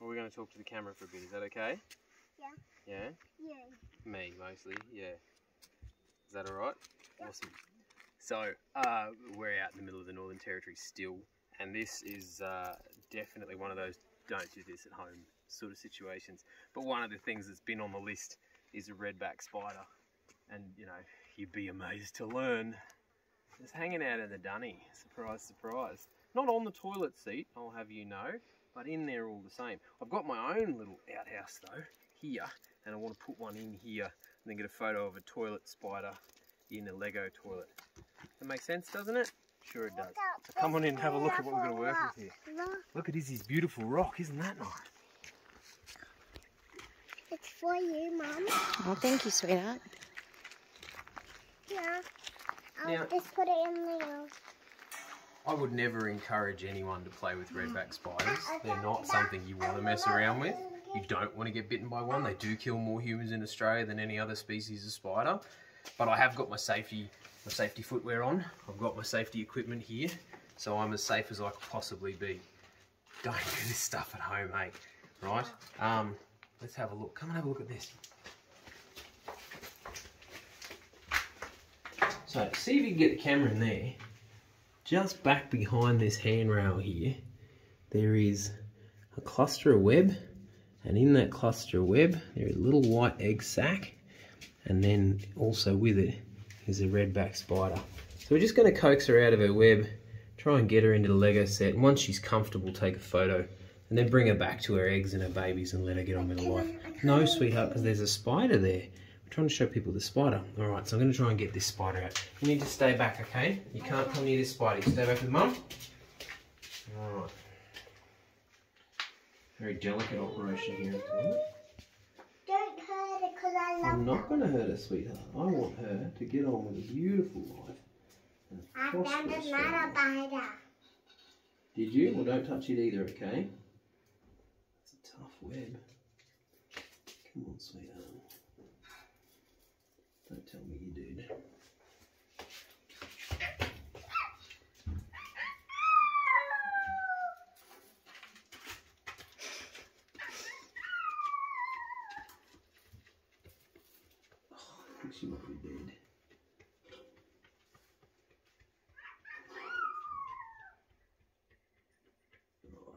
Well, we're going to talk to the camera for a bit. Is that okay? Yeah. Yeah? Yeah. Me, mostly. Yeah. Is that alright? Awesome. So, uh, we're out in the middle of the Northern Territory still, and this is uh, definitely one of those don't do this at home sort of situations. But one of the things that's been on the list is a redback spider. And, you know, you'd be amazed to learn it's hanging out in the dunny. Surprise, surprise. Not on the toilet seat, I'll have you know, but in there all the same. I've got my own little outhouse though, here, and I want to put one in here and then get a photo of a toilet spider in a Lego toilet. That makes sense, doesn't it? Sure it does. So come on in and have a look at what we're going to work with here. Look, Look at Izzy's beautiful rock, isn't that nice? it's for you, Mum. Oh, thank you, sweetheart. Yeah. I'll Now- just put it in the. I would never encourage anyone to play with redback spiders. They're not something you want to mess around with. You don't want to get bitten by one. They do kill more humans in Australia than any other species of spider. But I have got my safety my safety footwear on. I've got my safety equipment here, so I'm as safe as I could possibly be. Don't do this stuff at home, mate. Right? Um, let's have a look. Come and have a look at this. So see if you can get the camera in there. Just back behind this handrail here, there is a cluster of web, and in that cluster of web, there is a little white egg sac, and then also with it is a redback spider. So we're just going to coax her out of her web, try and get her into the Lego set, and once she's comfortable, take a photo, and then bring her back to her eggs and her babies and let her get on with her life. No, sweetheart, because there's a spider there. I'm trying to show people the spider. Alright, so I'm going to try and get this spider out. You need to stay back, okay? You can't come near this spider. You stay back with mum. Alright. Very delicate operation here. Don't hurt it because I love I'm not going to hurt her, sweetheart. I want her to get on with a beautiful life. a I found another spider. Did you? Well, don't touch it either, okay? It's a tough web. Come on, sweetheart. Don't tell me you did. Oh, I think she might be dead. Oh,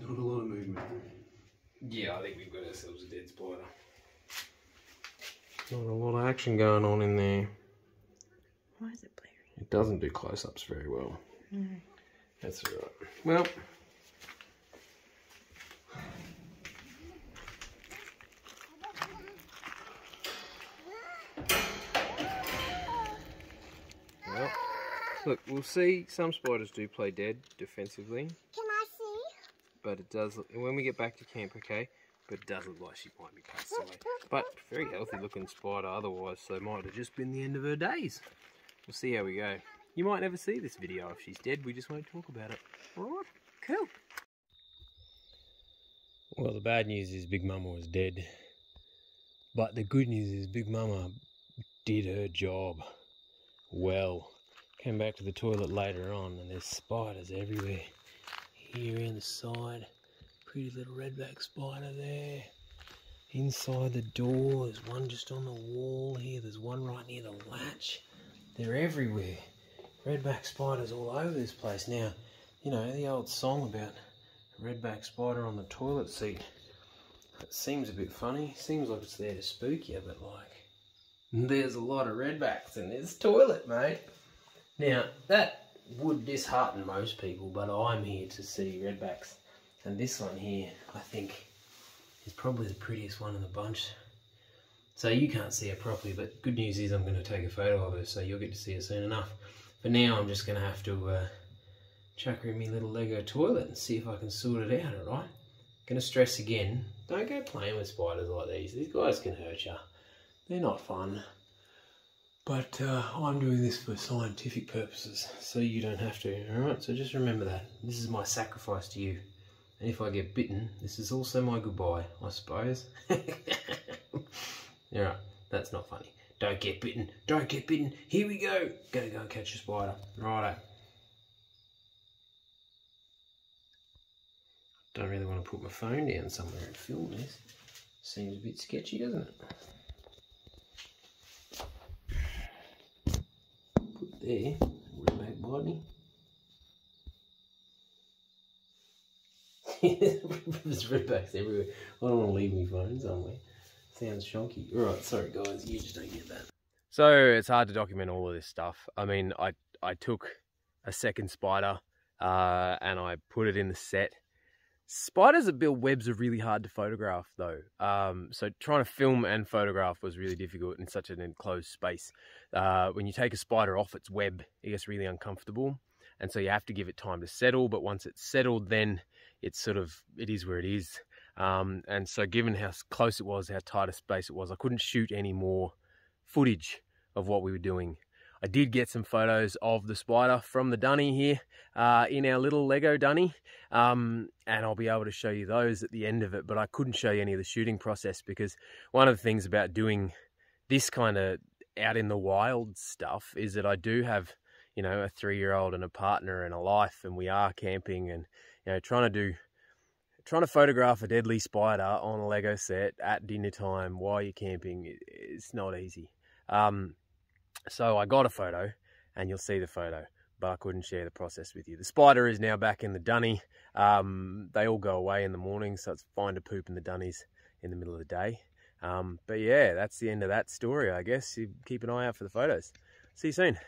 Not a lot of movement. Yeah, I think we've got ourselves a dead spider. Not a lot of action going on in there. Why is it blaring? It doesn't do close-ups very well. No. That's all right. Well, well, look, we'll see. Some spiders do play dead defensively, Can I see? but it does. Look, when we get back to camp, okay. But it does look like she might be passed away. But very healthy looking spider otherwise, so might have just been the end of her days. We'll see how we go. You might never see this video if she's dead, we just won't talk about it. Alright, cool. Well, the bad news is Big Mama was dead. But the good news is Big Mama did her job well. Came back to the toilet later on and there's spiders everywhere. Here in the side, pretty little redback spider there. Inside the door, there's one just on the wall here, there's one right near the latch. They're everywhere. Redback spiders all over this place. Now, you know, the old song about redback spider on the toilet seat. It seems a bit funny. Seems like it's there to spook you, but like, there's a lot of redbacks in this toilet, mate. Now, that would dishearten most people, but I'm here to see redbacks. And this one here, I think, is probably the prettiest one in the bunch. So you can't see it properly, but good news is I'm going to take a photo of her, so you'll get to see her soon enough. For now, I'm just going to have to uh, chuck her in my little Lego toilet and see if I can sort it out, alright? Going to stress again, don't go playing with spiders like these. These guys can hurt you. They're not fun. But uh, I'm doing this for scientific purposes, so you don't have to. Alright, so just remember that. This is my sacrifice to you. And if I get bitten, this is also my goodbye, I suppose. Alright, that's not funny. Don't get bitten. Don't get bitten. Here we go. Gotta go and catch a spider. Righto. Don't really want to put my phone down somewhere and film this. Seems a bit sketchy, doesn't it? There. Redback bite There's redbacks everywhere. I don't want to leave my phone somewhere. Sounds shonky. Alright, sorry guys, you just don't get that. So it's hard to document all of this stuff. I mean, I, I took a second spider uh, and I put it in the set Spiders that build webs are really hard to photograph though. Um, so trying to film and photograph was really difficult in such an enclosed space. Uh, when you take a spider off its web, it gets really uncomfortable. And so you have to give it time to settle. But once it's settled, then it's sort of, it is where it is. Um, and so given how close it was, how tight a space it was, I couldn't shoot any more footage of what we were doing. I did get some photos of the spider from the dunny here uh, in our little Lego dunny. Um, and I'll be able to show you those at the end of it, but I couldn't show you any of the shooting process because one of the things about doing this kind of out in the wild stuff is that I do have, you know, a three-year-old and a partner and a life and we are camping and, you know, trying to do trying to photograph a deadly spider on a Lego set at dinner time while you're camping, it's not easy. Um, so I got a photo and you'll see the photo, but I couldn't share the process with you. The spider is now back in the dunny. Um, they all go away in the morning, so it's fine to poop in the dunnies in the middle of the day. Um, but yeah, that's the end of that story, I guess. You keep an eye out for the photos. See you soon.